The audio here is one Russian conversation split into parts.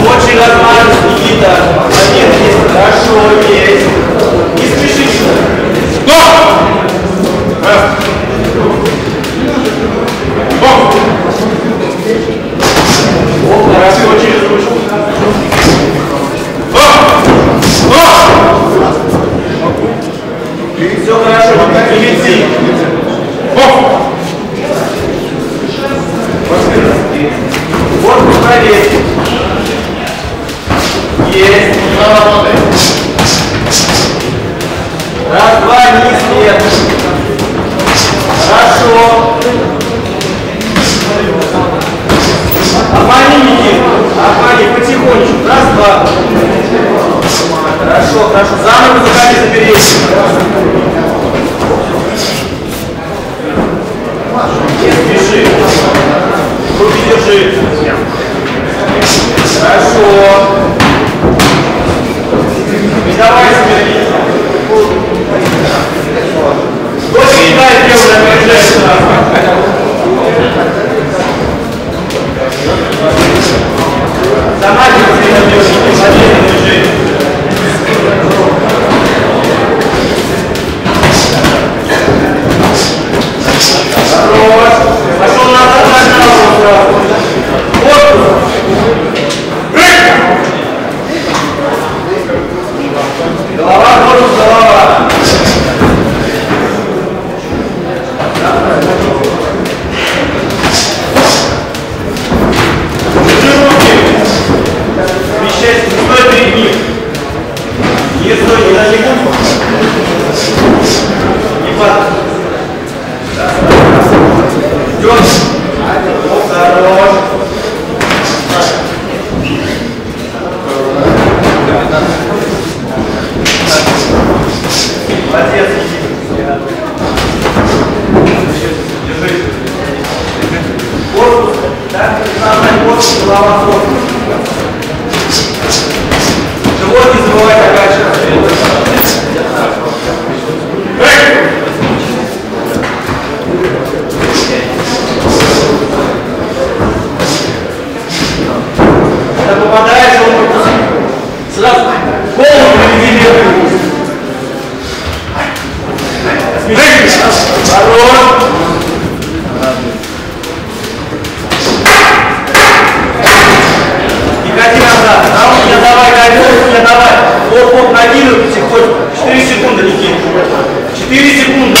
Очень нормально, Никита. Момент есть. Хорошо, есть. слова сложности. Живот не забывает оканчивать. Когда попадаешь, он сразу голову приведи левую. Хорош. Давай, давай, мне давай. Вот, вот, накинуть потихоньку. 4 секунды, Никита. 4 секунды.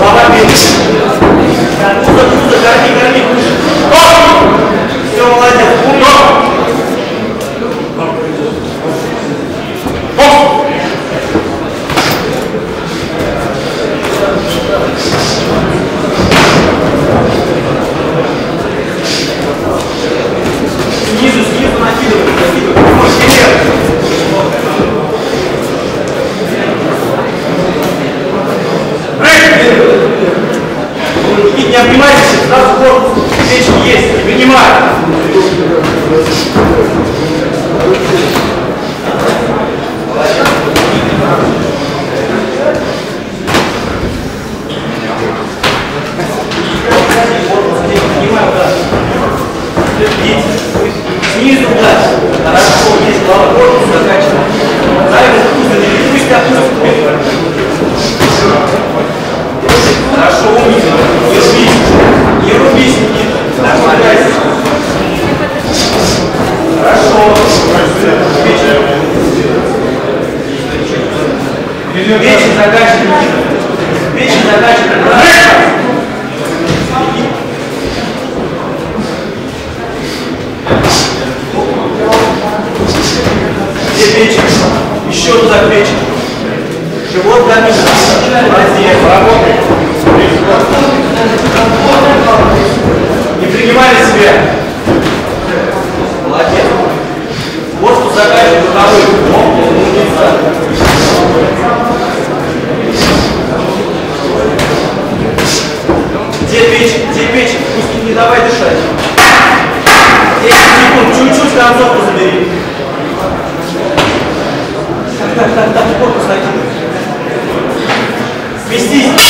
Parabéns. Tudo, tudo, cara, que cara me custa. Então, olha, Вещи задачи. Вещи задачи. Где печень? Еще туда печень. Живот домина. Молодец. Работай. Не принимай на себя. Молодец. Вот тут заканчивается второй. Молодец. Где печень? Где печень? Пусть не давай дышать. 10 секунд, чуть-чуть концовку забери. Так, так, так, так, корпус накидывай. Сместись.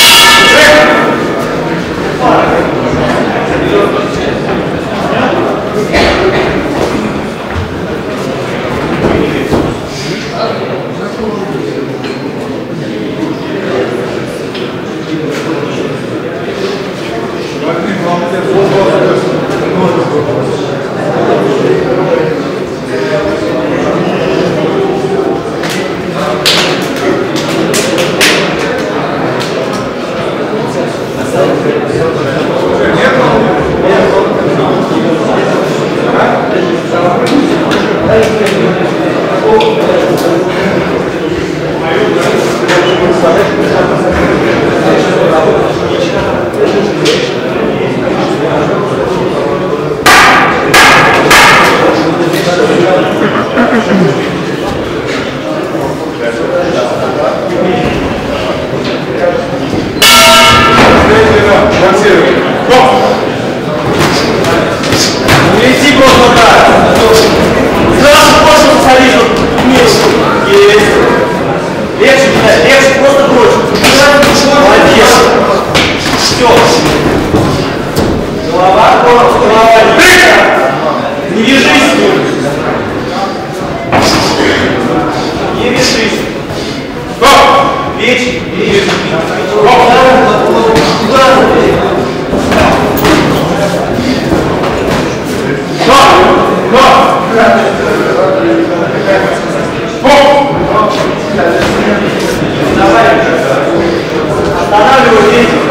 Jesus.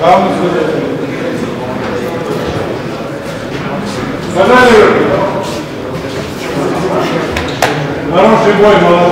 Главный судья. Бананер. Хороший бой, молодцы. В этом бою